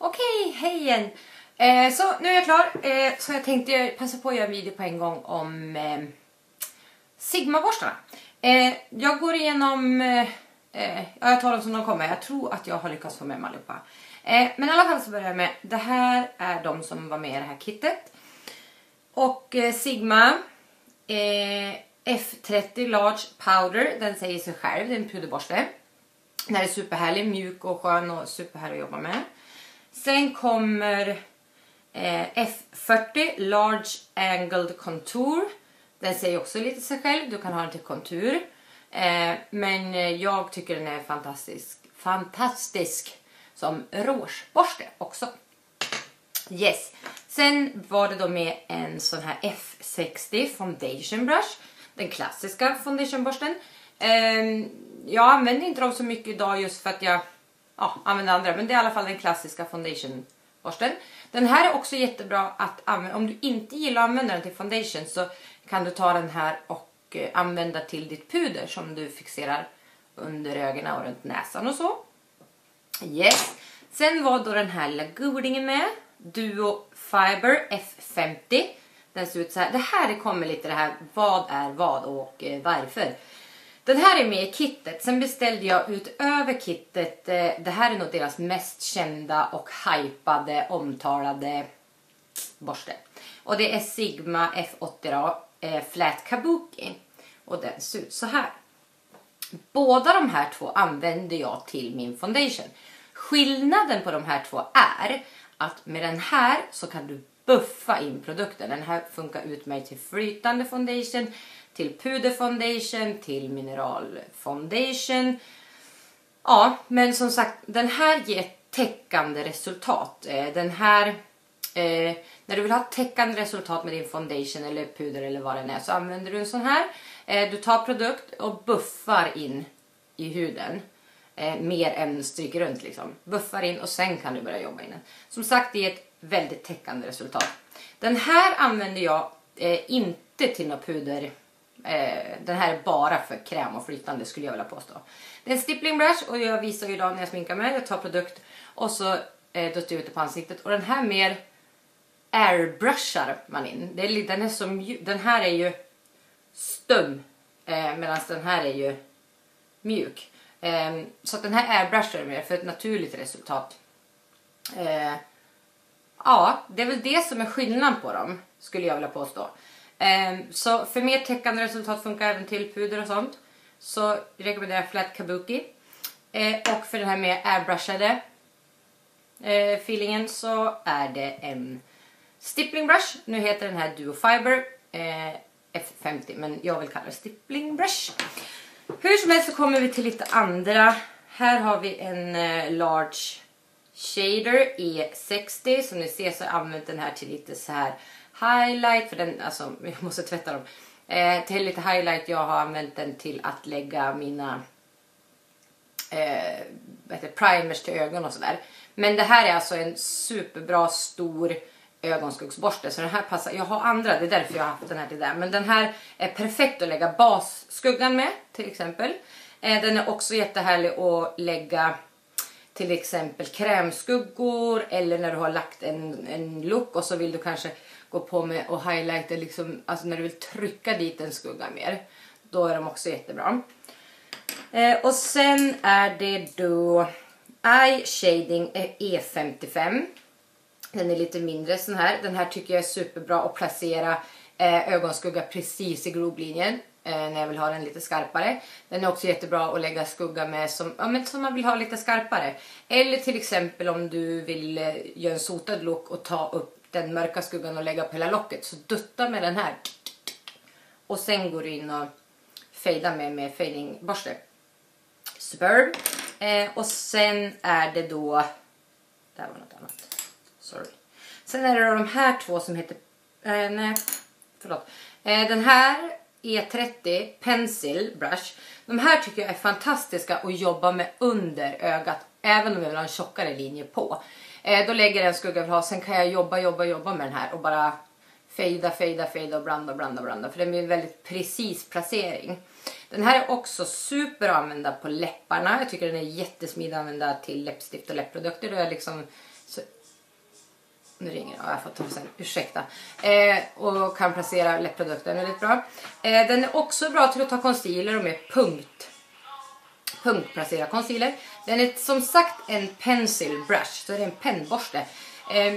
Okej, hej igen. Eh, så nu är jag klar. Eh, så jag tänkte passa på att göra en video på en gång om eh, Sigma-borstarna. Eh, jag går igenom, eh, eh, ja, jag tar dem som de kommer. Jag tror att jag har lyckats få med mig allihopa. Eh, men i alla fall så börjar jag med, det här är de som var med i det här kittet. Och eh, Sigma eh, F30 Large Powder, den säger sig själv, det är en puderborste. Den här är superhärlig, mjuk och skön och superhärlig att jobba med. Sen kommer eh, F40 Large Angled Contour. Den säger också lite sig själv, du kan ha den till kontur. Eh, men eh, jag tycker den är fantastisk, fantastisk som rougeborste också. Yes. Sen var det då med en sån här F60 Foundation Brush. Den klassiska foundationborsten. Eh, jag använder inte dem så mycket idag just för att jag ja, använda andra. Men det är i alla fall den klassiska foundationborsten. Den här är också jättebra att använda. Om du inte gillar att använda den till foundation så kan du ta den här och eh, använda till ditt puder som du fixerar under ögonen och runt näsan och så. Yes. Sen var då den här lilla godingen med. Duo Fiber F50. Den ser ut så här. Det här kommer lite det här vad är vad och eh, varför. Den här är med i kittet. Sen beställde jag utöver kittet, eh, det här är nog deras mest kända och hypade, omtalade borste. Och det är Sigma F80 eh, Flat Kabuki. Och den ser ut så här. Båda de här två använder jag till min foundation. Skillnaden på de här två är att med den här så kan du buffa in produkten. Den här funkar utmärkt till flytande foundation, till puderfoundation, till mineralfoundation. Ja, men som sagt, den här ger täckande resultat. Eh, den här, eh, när du vill ha täckande resultat med din foundation eller puder eller vad den är så använder du en sån här. Eh, du tar produkt och buffar in i huden. Eh, mer än stryker runt liksom. Buffar in och sen kan du börja jobba in den. Som sagt, det är ett väldigt täckande resultat. Den här använder jag eh, inte till något puder. Eh, den här är bara för kräm och flytande skulle jag vilja påstå. Det är en stippling brush och jag visar ju idag när jag sminkar mig. Jag tar produkt och så eh, duttar jag ut det på ansiktet. Och den här mer airbrushar man in. Det är, den, är som, den här är ju stum eh, medan den här är ju mjuk. Eh, så att den här airbrushar mer för ett naturligt resultat. Eh, ja, det är väl det som är skillnaden på dem skulle jag vilja påstå. Eh, så för mer täckande resultat funkar även till puder och sånt. Så rekommenderar jag Flat Kabuki. Ehm, och för den här mer airbrushade eh, feelingen så är det en stippling brush. Nu heter den här Duo Fiber eh, F50 men jag vill kalla det stippling brush. Hur som helst så kommer vi till lite andra. Här har vi en eh, large shader E60. Som ni ser så har jag använt den här till lite så här highlight. För den, alltså jag måste tvätta dem. Eh, till lite highlight. Jag har använt den till att lägga mina eh, heter, primers till ögon och sådär. Men det här är alltså en superbra stor ögonskuggsborste. Så den här passar. Jag har andra, det är därför jag har haft den här till det. Men den här är perfekt att lägga basskuggan med till exempel. Eh, den är också jättehärlig att lägga till exempel krämskuggor eller när du har lagt en, en look och så vill du kanske gå på med och highlighta liksom, alltså när du vill trycka dit en skugga mer. Då är de också jättebra. Eh, och sen är det då Eye Shading eh, e E55. Den är lite mindre sån här. Den här tycker jag är superbra att placera eh, ögonskugga precis i grovlinjen eh, när jag vill ha den lite skarpare. Den är också jättebra att lägga skugga med som, ja, men som man vill ha lite skarpare. Eller till exempel om du vill eh, göra en sotad look och ta upp den mörka skuggan och lägga på hela locket. Så dutta med den här. Och sen går du in och fejdar med med fadingborste. Superb. Eh, och sen är det då... Det här var något annat. Sorry. Sen är det de här två som heter... Eh, nej, förlåt. Eh, den här E30 Pencil Brush. De här tycker jag är fantastiska att jobba med under ögat. Även om jag vill ha en tjockare linje på. Eh, då lägger jag en skugga jag vill ha. Sen kan jag jobba, jobba, jobba med den här och bara fejda, fejda, fejda och blanda, blanda, blanda. För det blir en väldigt precis placering. Den här är också super att använda på läpparna. Jag tycker den är jättesmidig att använda till läppstift och läppprodukter. Då jag liksom Så, nu ringer det, ja, jag får ta sen, ursäkta. Eh, och kan placera läppprodukten väldigt bra. Eh, den är också bra till att ta concealer och med punkt. Punktplacera concealer. Den är som sagt en pencil brush, så det är en pennborste. Eh,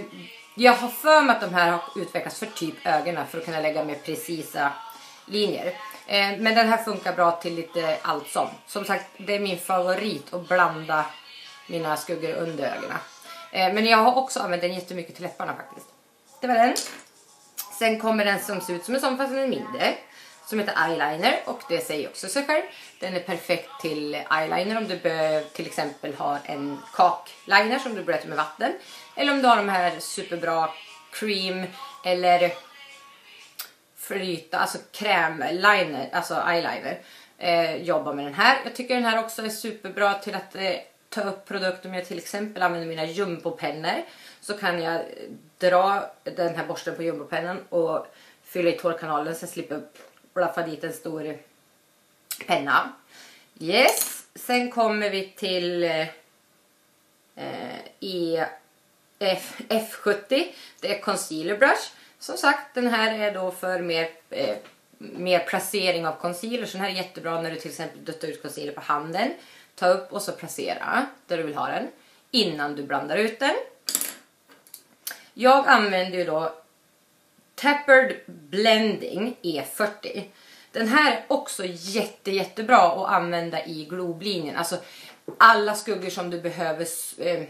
jag har för mig att de här har utvecklats för typ ögonen för att kunna lägga mer precisa linjer. Eh, men den här funkar bra till lite allt som. Som sagt, det är min favorit att blanda mina skuggor under ögonen. Eh, men jag har också använt den jättemycket till läpparna faktiskt. Det var den. Sen kommer den som ser ut som en sån fast den är mindre. Som heter eyeliner och det säger också sig själv. Den är perfekt till eyeliner om du till exempel har en kakliner som du blöter med vatten. Eller om du har de här superbra cream eller flyta, alltså krämliner, alltså eyeliner. Eh, jobba med den här. Jag tycker den här också är superbra till att eh, ta upp produkter om jag till exempel använder mina jumbopennor. Så kan jag eh, dra den här borsten på jumbopennan och fylla i tårkanalen så jag slipper blaffa dit en stor penna. Yes, sen kommer vi till eh, eh, e, F, F70. Det är concealer brush. Som sagt, den här är då för mer, eh, mer placering av concealer. Så den här är jättebra när du till exempel duttar ut concealer på handen. Ta upp och så placera där du vill ha den innan du blandar ut den. Jag använder ju då Tappered Blending E40. Den här är också jätte, jättebra att använda i globlinjen. Alltså alla skuggor som du behöver eh,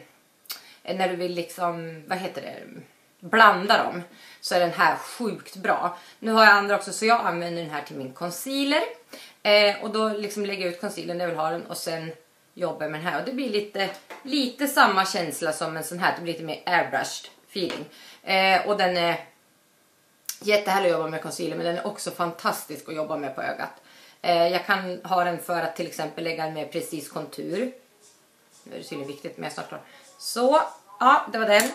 när du vill liksom, vad heter det, blanda dem så är den här sjukt bra. Nu har jag andra också så jag använder den här till min concealer. Eh, och då liksom lägger jag ut concealern där jag vill ha den och sen jobbar med den här. Och det blir lite, lite samma känsla som en sån här, det blir lite mer airbrushed feeling. Eh, och den är jättehärlig att jobba med concealer men den är också fantastisk att jobba med på ögat. Eh, jag kan ha den för att till exempel lägga en mer precis kontur. Nu är det tydligen viktigt men jag är snart klar. Så, ja det var den.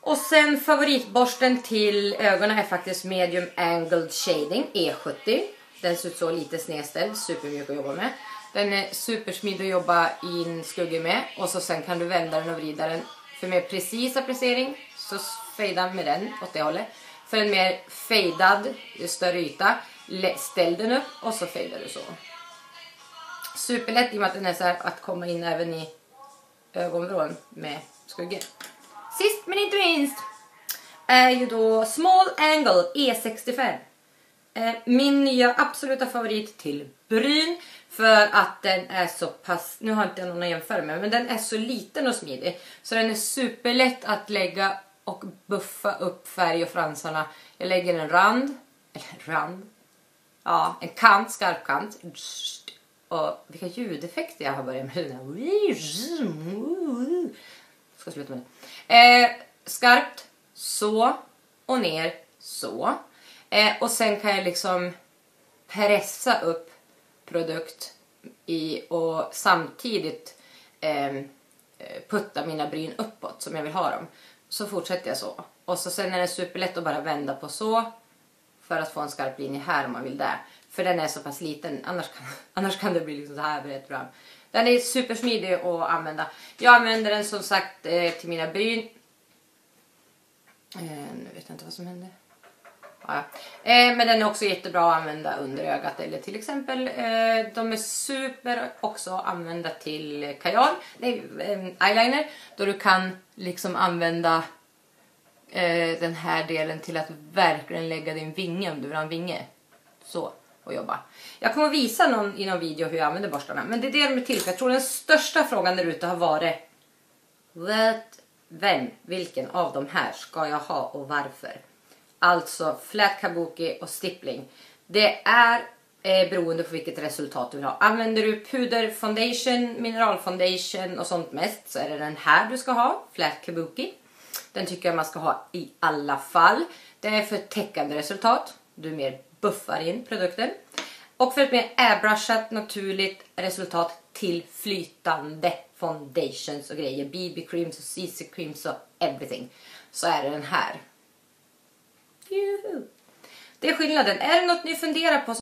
Och sen favoritborsten till ögonen är faktiskt Medium Angled Shading E70. Den ser ut så lite snedställd, supermjuk att jobba med. Den är supersmidig att jobba in skuggor med och så sen kan du vända den och vrida den. För mer precis applicering, så fejda med den åt det hållet. För en mer fejdad, större yta, ställ den upp och så fejdar du så. Superlätt i och med att den är så här att komma in även i ögonvrån med skuggor. Sist men inte minst är ju då Small Angle E65. Eh, min nya absoluta favorit till bryn för att den är så pass, nu har inte jag någon att jämföra med, men den är så liten och smidig. Så den är superlätt att lägga och buffa upp färg och fransarna. Jag lägger en rand, eller rand, ja en kant, skarp kant. Och vilka ljudeffekter jag har börjat med Ska sluta med det. Eh, skarpt, så och ner, så. Eh, och sen kan jag liksom pressa upp produkt i och samtidigt ehm, eh, putta mina bryn uppåt som jag vill ha dem. Så fortsätter jag så. Och så sen är det superlätt att bara vända på så för att få en skarp linje här om man vill det. För den är så pass liten, annars kan, annars kan det bli liksom så här brett fram. Den är supersmidig att använda. Jag använder den som sagt eh, till mina bryn. Eh, nu vet jag inte vad som hände. Ja, eh, men den är också jättebra att använda under ögat eller till exempel eh, de är super också att använda till kajal, nej, eh, eyeliner då du kan liksom använda eh, den här delen till att verkligen lägga din vinge om du vill ha en vinge. Så och jobba. Jag kommer att visa någon, i någon video hur jag använder borstarna men det är det de är till för jag tror den största frågan där ute har varit What, vem, vilken av de här ska jag ha och varför? Alltså flat kabuki och stippling. Det är eh, beroende på vilket resultat du vill ha. Använder du puder foundation, mineralfoundation och sånt mest så är det den här du ska ha, flat kabuki. Den tycker jag man ska ha i alla fall. Det är för täckande resultat. Du mer buffar in produkten. Och för ett mer airbrushat naturligt resultat till flytande foundations och grejer. BB creams och CC creams och everything. Så är det den här. Juhu. Det är skillnaden. Är det något ni funderar på